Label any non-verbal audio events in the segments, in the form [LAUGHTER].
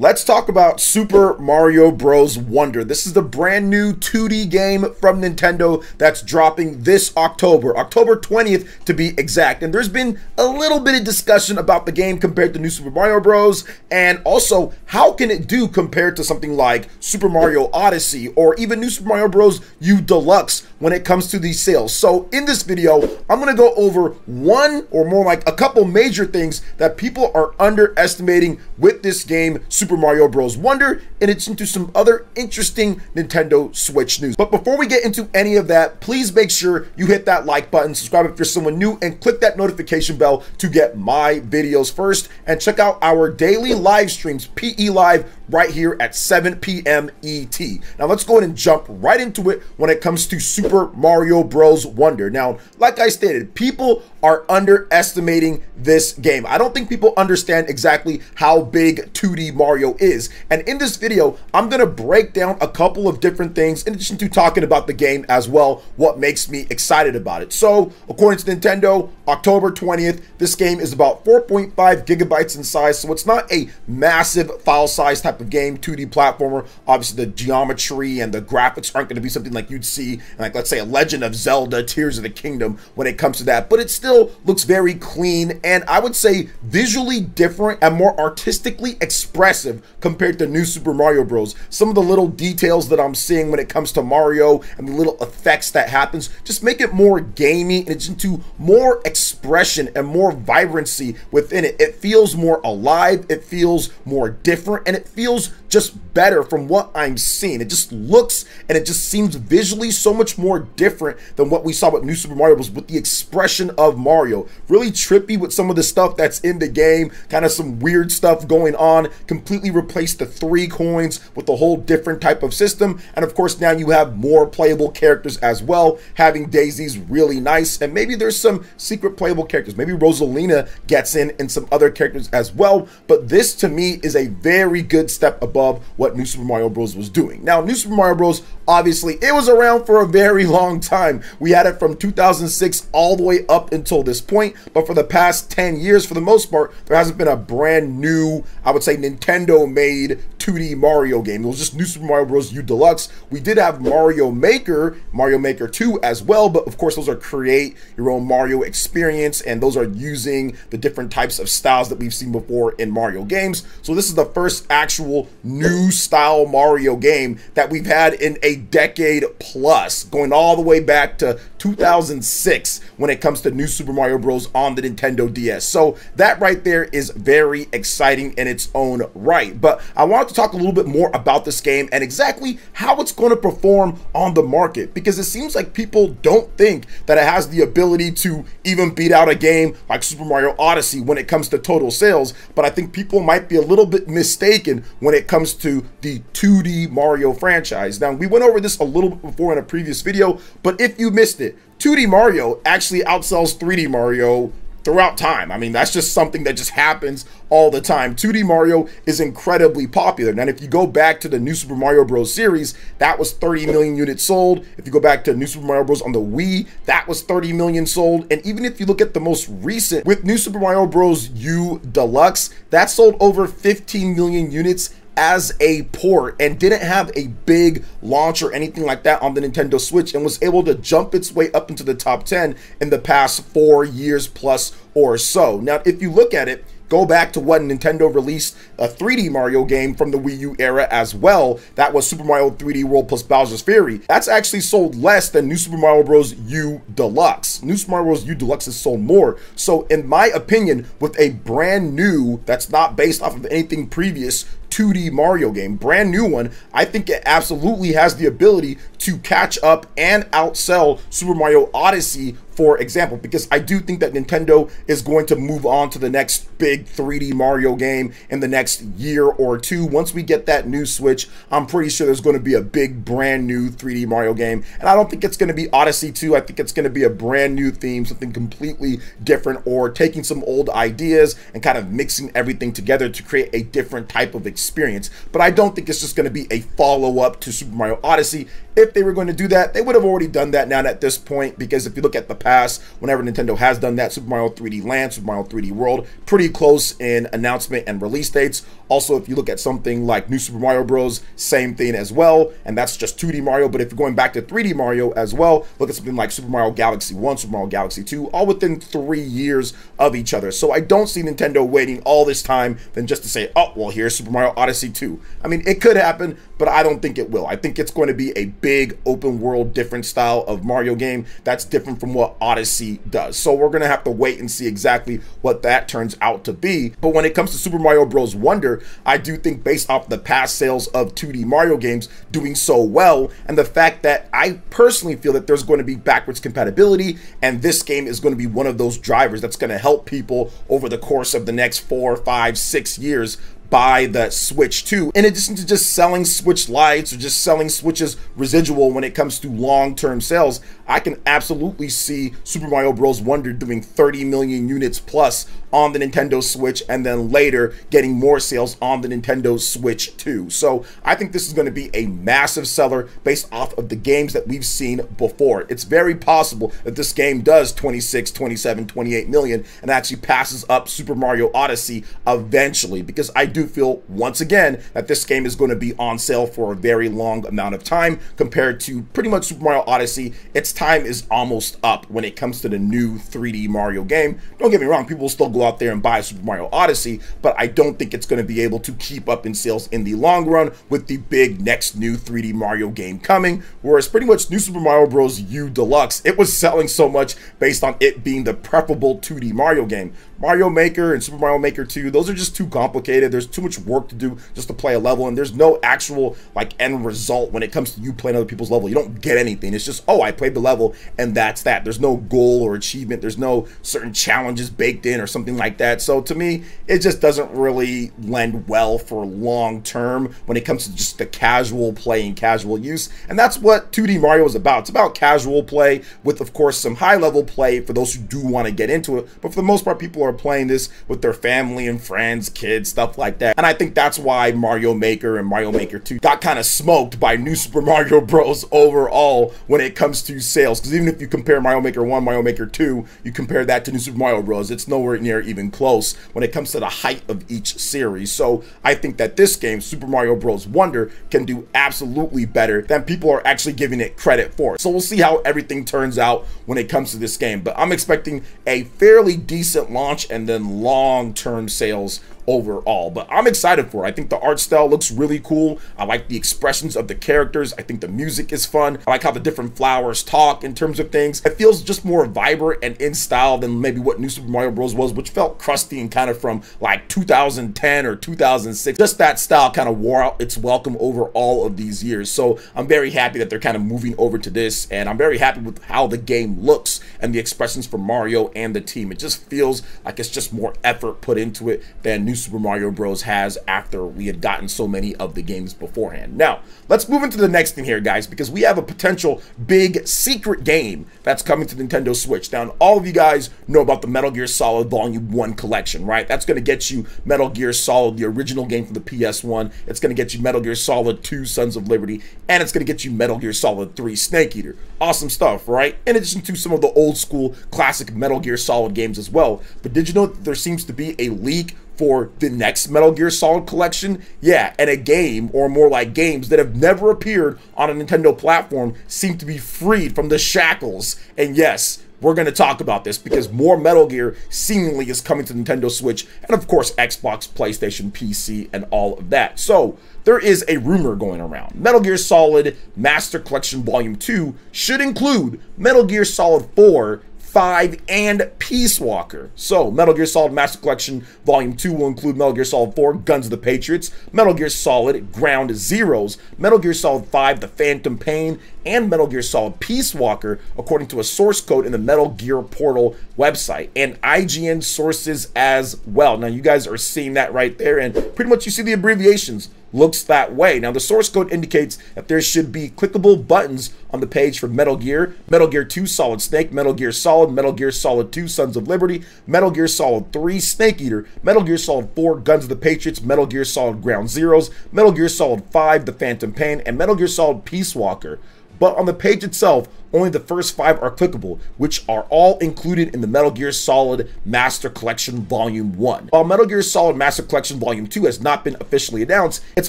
Let's talk about Super Mario Bros. Wonder. This is the brand new 2D game from Nintendo that's dropping this October, October 20th to be exact. And there's been a little bit of discussion about the game compared to New Super Mario Bros. and also how can it do compared to something like Super Mario Odyssey or even New Super Mario Bros. U Deluxe when it comes to these sales. So in this video, I'm going to go over one or more like a couple major things that people are underestimating with this game, Super Super Mario Bros. Wonder, and it's into some other interesting Nintendo Switch news. But before we get into any of that, please make sure you hit that like button, subscribe if you're someone new, and click that notification bell to get my videos first. And check out our daily live streams, PE Live, right here at 7 p.m. ET. Now let's go ahead and jump right into it when it comes to Super Mario Bros. Wonder. Now, like I stated, people are underestimating this game. I don't think people understand exactly how big 2D Mario is. And in this video, I'm to break down a couple of different things in addition to talking about the game as well, what makes me excited about it. So, according to Nintendo, October 20th, this game is about 4.5 gigabytes in size, so it's not a massive file size type of game, 2D platformer. Obviously, the geometry and the graphics aren't going to be something like you'd see, like let's say a Legend of Zelda, Tears of the Kingdom when it comes to that, but it still looks very clean and I would say visually different and more artistically expressive compared to New Super Mario Bros. Some of the little details that I'm seeing when it comes to Mario and the little effects that happens just make it more gamey and it's into more expression and more vibrancy within it. It feels more alive, it feels more different, and it feels just better from what I'm seeing. It just looks and it just seems visually so much more different than what we saw with New Super Mario Bros. with the expression of Mario. Really trippy with some of the stuff that's in the game, kind of some weird stuff going on. Completely replaced the three coins with a whole different type of system. And of course, now you have more playable characters as well. Having Daisy's really nice. And maybe there's some secret playable characters. Maybe Rosalina gets in and some other characters as well. But this to me is a very good step above what New Super Mario Bros. was doing. Now, New Super Mario Bros. obviously, it was around for a very long time. We had it from 2006 all the way up until this point, but for the past 10 years, for the most part, there hasn't been a brand new, I would say, Nintendo made 2D Mario game. It was just New Super Mario Bros. U Deluxe. We did have Mario Maker, Mario Maker 2 as well, but of course, those are create your own Mario experience, and those are using the different types of styles that we've seen before in Mario games. So, this is the first actual new style Mario game that we've had in a decade plus, going all the way back to 2006 when it comes to New Super Mario Bros. on the Nintendo DS. So that right there is very exciting in its own right. But I wanted to talk a little bit more about this game and exactly how it's going to perform on the market because it seems like people don't think that it has the ability to even beat out a game like Super Mario Odyssey when it comes to total sales. But I think people might be a little bit mistaken when it comes to the 2D Mario franchise. Now, we went over this a little bit before in a previous video, but if you missed it, 2D Mario actually outsells 3D Mario throughout time. I mean, that's just something that just happens all the time. 2D Mario is incredibly popular. And if you go back to the New Super Mario Bros. series, that was 30 million units sold. If you go back to New Super Mario Bros. on the Wii, that was 30 million sold. And even if you look at the most recent with New Super Mario Bros. U Deluxe, that sold over 15 million units as a port and didn't have a big launch or anything like that on the Nintendo Switch and was able to jump its way up into the top 10 in the past four years plus or so. Now, if you look at it, Go back to when Nintendo released a 3D Mario game from the Wii U era as well. That was Super Mario 3D World plus Bowser's Fury. That's actually sold less than New Super Mario Bros. U Deluxe. New Super Mario Bros. U Deluxe has sold more. So, in my opinion, with a brand new that's not based off of anything previous 2D Mario game, brand new one, I think it absolutely has the ability to catch up and outsell Super Mario Odyssey for example, because I do think that Nintendo is going to move on to the next big 3D Mario game in the next year or two. Once we get that new Switch, I'm pretty sure there's going to be a big brand new 3D Mario game. And I don't think it's going to be Odyssey 2. I think it's going to be a brand new theme, something completely different, or taking some old ideas and kind of mixing everything together to create a different type of experience experience. But I don't think it's just going to be a follow up to Super Mario Odyssey. If they were going to do that, they would have already done that now at this point because if you look at the past, whenever Nintendo has done that, Super Mario 3D Land, Super Mario 3D World, pretty close in announcement and release dates. Also, if you look at something like New Super Mario Bros., same thing as well, and that's just 2D Mario. But if you're going back to 3D Mario as well, look at something like Super Mario Galaxy 1, Super Mario Galaxy 2, all within three years of each other. So I don't see Nintendo waiting all this time than just to say, oh, well, here's Super Mario Odyssey 2. I mean, it could happen, but I don't think it will. I think it's going to be a big open world, different style of Mario game that's different from what Odyssey does. So we're going to have to wait and see exactly what that turns out to be. But when it comes to Super Mario Bros. Wonder, I do think based off the past sales of 2D Mario games doing so well, and the fact that I personally feel that there's going to be backwards compatibility, and this game is going to be one of those drivers that's going to help people over the course of the next four, five, six years buy the Switch 2. In addition to just selling Switch lights or just selling Switches residual when it comes to long-term sales, I can absolutely see Super Mario Bros. Wonder doing 30 million units plus on the Nintendo Switch and then later getting more sales on the Nintendo Switch 2. So I think this is going to be a massive seller based off of the games that we've seen before. It's very possible that this game does 26, 27, 28 million and actually passes up Super Mario Odyssey eventually because I do feel once again that this game is going to be on sale for a very long amount of time compared to pretty much Super Mario Odyssey. Its time is almost up when it comes to the new 3D Mario game. Don't get me wrong, people will still go out there and buy Super Mario Odyssey, but I don't think it's going to be able to keep up in sales in the long run with the big next new 3D Mario game coming. Whereas pretty much New Super Mario Bros. U Deluxe, it was selling so much based on it being the preferable 2D Mario game. Mario Maker and Super Mario Maker 2, those are just too complicated. There's too much work to do just to play a level, and there's no actual like end result when it comes to you playing other people's level. You don't get anything. It's just, oh, I played the level, and that's that. There's no goal or achievement. There's no certain challenges baked in or something like that. So to me, it just doesn't really lend well for long term when it comes to just the casual play and casual use. And that's what 2D Mario is about. It's about casual play with, of course, some high level play for those who do want to get into it. But for the most part, people are are playing this with their family and friends, kids, stuff like that. And I think that's why Mario Maker and Mario Maker 2 got kind of smoked by New Super Mario Bros. overall when it comes to sales. Because even if you compare Mario Maker 1, Mario Maker 2, you compare that to New Super Mario Bros., it's nowhere near even close when it comes to the height of each series. So I think that this game, Super Mario Bros. Wonder, can do absolutely better than people are actually giving it credit for. So we'll see how everything turns out when it comes to this game. But I'm expecting a fairly decent launch and then long term sales overall. But I'm excited for it. I think the art style looks really cool. I like the expressions of the characters. I think the music is fun. I like how the different flowers talk in terms of things. It feels just more vibrant and in style than maybe what New Super Mario Bros. was, which felt crusty and kind of from like 2010 or 2006. Just that style kind of wore out its welcome over all of these years. So I'm very happy that they're kind of moving over to this, and I'm very happy with how the game looks and the expressions from Mario and the team. It just feels like it's just more effort put into it than New Super Mario Bros. has after we had gotten so many of the games beforehand. Now, let's move into the next thing here, guys, because we have a potential big secret game that's coming to Nintendo Switch. Now, all of you guys know about the Metal Gear Solid Volume 1 collection, right? That's going to get you Metal Gear Solid, the original game from the PS1. It's going to get you Metal Gear Solid 2, Sons of Liberty, and it's going to get you Metal Gear Solid 3, Snake Eater. Awesome stuff, right? In addition to some of the old school classic Metal Gear Solid games as well. But did you know that there seems to be a leak for the next Metal Gear Solid collection? Yeah, and a game, or more like games, that have never appeared on a Nintendo platform seem to be freed from the shackles. And yes, we're going to talk about this because more Metal Gear seemingly is coming to Nintendo Switch and, of course, Xbox, PlayStation, PC, and all of that. So, there is a rumor going around. Metal Gear Solid Master Collection Volume 2 should include Metal Gear Solid 4 5, and Peace Walker. So, Metal Gear Solid Master Collection Volume 2 will include Metal Gear Solid 4, Guns of the Patriots, Metal Gear Solid Ground Zeroes, Metal Gear Solid 5, The Phantom Pain, and Metal Gear Solid Peace Walker, according to a source code in the Metal Gear Portal website, and IGN sources as well. Now, you guys are seeing that right there, and pretty much you see the abbreviations looks that way. Now, the source code indicates that there should be clickable buttons on the page for Metal Gear, Metal Gear 2 Solid Snake, Metal Gear Solid, Metal Gear Solid 2 Sons of Liberty, Metal Gear Solid 3 Snake Eater, Metal Gear Solid 4 Guns of the Patriots, Metal Gear Solid Ground Zeroes, Metal Gear Solid 5 The Phantom Pain, and Metal Gear Solid Peace Walker. But on the page itself, only the first five are clickable, which are all included in the Metal Gear Solid Master Collection Volume 1. While Metal Gear Solid Master Collection Volume 2 has not been officially announced, it's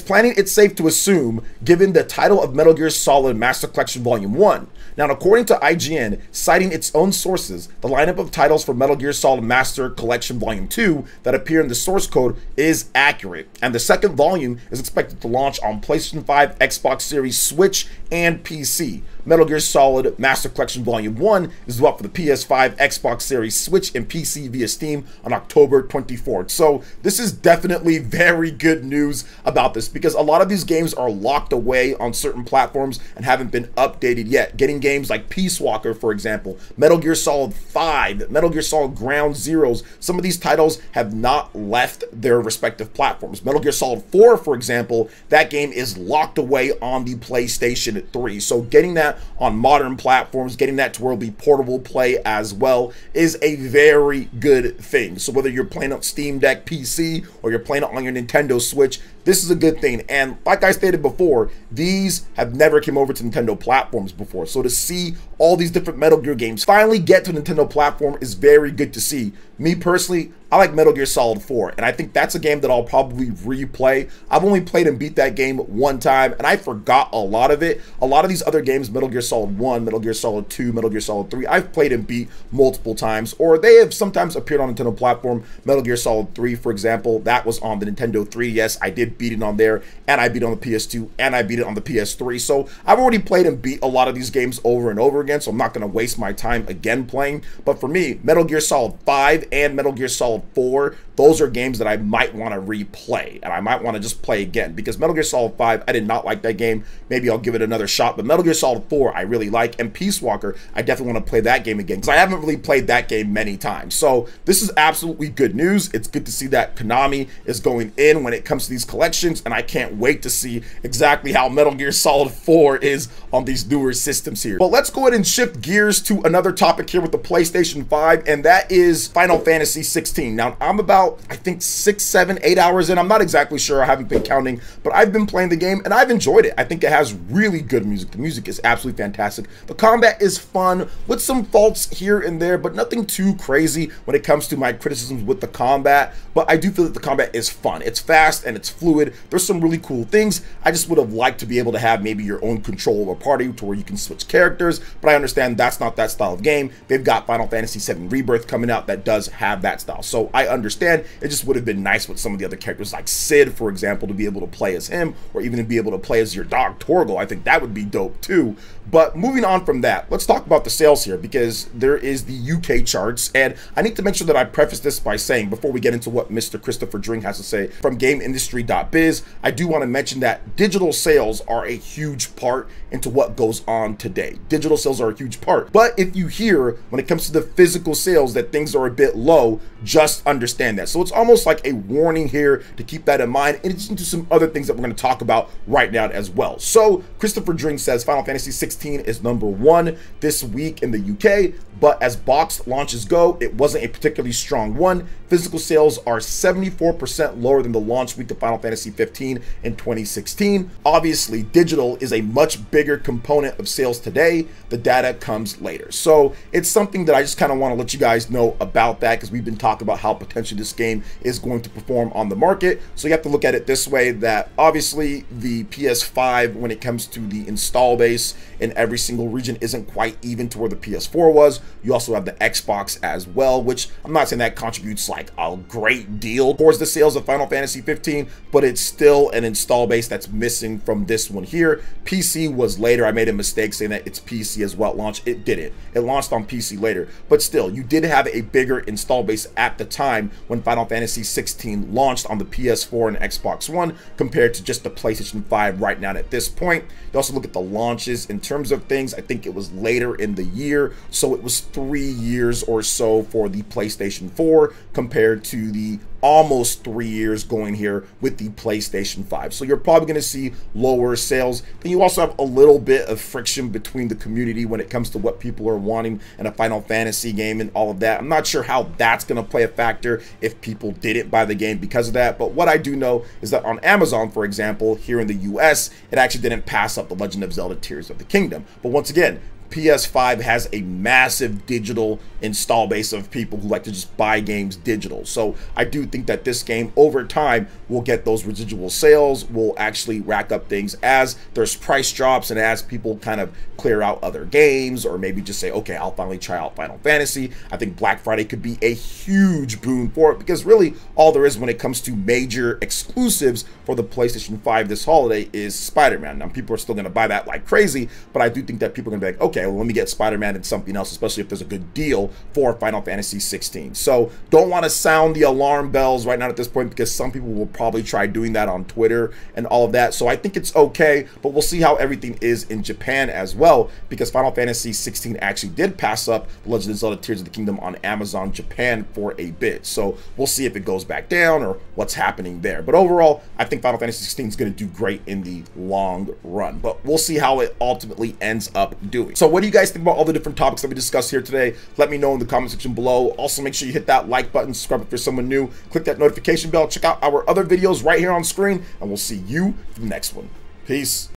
planning it's safe to assume, given the title of Metal Gear Solid Master Collection Volume 1. Now, according to IGN, citing its own sources, the lineup of titles for Metal Gear Solid Master Collection Volume 2 that appear in the source code is accurate, and the second volume is expected to launch on PlayStation 5, Xbox Series, Switch, and PC. Metal Gear Solid Master Collection Volume 1 is out for the PS5, Xbox Series, Switch, and PC via Steam on October 24th. So this is definitely [LAUGHS] very good news about this because a lot of these games are locked away on certain platforms and haven't been updated yet. Getting games like Peace Walker, for example, Metal Gear Solid 5, Metal Gear Solid Ground Zeroes, some of these titles have not left their respective platforms. Metal Gear Solid 4, for example, that game is locked away on the PlayStation 3. So getting that on modern platforms, getting that to where it'll be portable play as well is a very good thing. So whether you're playing on Steam Deck PC or you're playing it on your Nintendo Switch, this is a good thing. And like I stated before, these have never come over to Nintendo platforms before. So to see all these different Metal Gear games finally get to Nintendo platform is very good to see. Me personally, I like Metal Gear Solid 4, and I think that's a game that I'll probably replay. I've only played and beat that game one time, and I forgot a lot of it. A lot of these other games, Metal Gear Solid 1, Metal Gear Solid 2, Metal Gear Solid 3, I've played and beat multiple times, or they have sometimes appeared on Nintendo platform. Metal Gear Solid 3, for example, that was on the Nintendo 3. Yes, I did beat it on there, and I beat it on the PS2, and I beat it on the PS3. So I've already played and beat a lot of these games over and over again, so I'm not going to waste my time again playing. But for me, Metal Gear Solid 5 and Metal Gear Solid 4, those are games that I might want to replay, and I might want to just play again, because Metal Gear Solid 5, I did not like that game. Maybe I'll give it another shot, but Metal Gear Solid 4, I really like, and Peace Walker, I definitely want to play that game again, because I haven't really played that game many times. So this is absolutely good news. It's good to see that Konami is going in when it comes to these collections, and I can't wait to see exactly how Metal Gear Solid 4 is on these newer systems here. But let's go ahead and shift gears to another topic here with the PlayStation 5, and that is Final Fantasy 16. Now, I'm about, I think, six, seven, eight hours in. I'm not exactly sure. I haven't been counting, but I've been playing the game, and I've enjoyed it. I think it has really good music. The music is absolutely fantastic. The combat is fun, with some faults here and there, but nothing too crazy when it comes to my criticisms with the combat. But I do feel that the combat is fun. It's fast and it's fluid. There's some really cool things. I just would have liked to be able to have maybe your own control of a party to where you can switch characters, but I understand that's not that style of game. They've got Final Fantasy VII Rebirth coming out that does have that style. So I understand it just would have been nice with some of the other characters like Cid, for example, to be able to play as him or even to be able to play as your dog Torgal. I think that would be dope too. But moving on from that, let's talk about the sales here because there is the UK charts. And I need to make sure that I preface this by saying, before we get into what Mr. Christopher Dring has to say from GameIndustry.biz, I do want to mention that digital sales are a huge part into what goes on today. Digital sales are a huge part. But if you hear when it comes to the physical sales that things are a bit low, just understand that. So it's almost like a warning here to keep that in mind, in addition to some other things that we're going to talk about right now as well. So Christopher Dring says Final Fantasy 16 is number one this week in the UK, but as boxed launches go, it wasn't a particularly strong one. Physical sales are 74% lower than the launch week of Final Fantasy 15 in 2016. Obviously, digital is a much bigger component of sales today. The data comes later. So it's something that I just kind of want to let you guys know about that because we've been talking about how potentially this game is going to perform on the market. So you have to look at it this way that obviously the PS5, when it comes to the install base in every single region, isn't quite even to where the PS4 was. You also have the Xbox as well, which I'm not saying that contributes like a great deal towards the sales of Final Fantasy 15, but it's still an install base that's missing from this one here. PC was later. I made a mistake saying that it's PC as well launch. It didn't. It launched on PC later, but still, you did have a bigger install base at the time when Final Fantasy 16 launched on the PS4 and Xbox One compared to just the PlayStation 5 right now at this point. You also look at the launches in terms of things. I think it was later in the year, so it was three years or so for the PlayStation 4 compared to the almost three years going here with the PlayStation 5. So you're probably going to see lower sales. Then you also have a little bit of friction between the community when it comes to what people are wanting in a Final Fantasy game and all of that. I'm not sure how that's going to play a factor if people didn't buy the game because of that. But what I do know is that on Amazon, for example, here in the US, it actually didn't pass up The Legend of Zelda Tears of the Kingdom. But once again, PS5 has a massive digital install base of people who like to just buy games digital. So I do think that this game over time will get those residual sales, will actually rack up things as there's price drops and as people kind of clear out other games or maybe just say, okay, I'll finally try out Final Fantasy. I think Black Friday could be a huge boon for it because really all there is when it comes to major exclusives for the PlayStation 5 this holiday is Spider-Man. Now people are still going to buy that like crazy, but I do think that people are going to be like, okay, okay, well, let me get Spider-Man and something else, especially if there's a good deal for Final Fantasy 16. So don't want to sound the alarm bells right now at this point because some people will probably try doing that on Twitter and all of that. So I think it's okay, but we'll see how everything is in Japan as well because Final Fantasy 16 actually did pass up The Legend of Zelda Tears of the Kingdom on Amazon Japan for a bit. So we'll see if it goes back down or what's happening there. But overall, I think Final Fantasy 16 is going to do great in the long run, but we'll see how it ultimately ends up doing. So what do you guys think about all the different topics that we discussed here today? Let me know in the comment section below. Also, make sure you hit that like button, subscribe if you're someone new, click that notification bell, check out our other videos right here on screen, and we'll see you for the next one. Peace.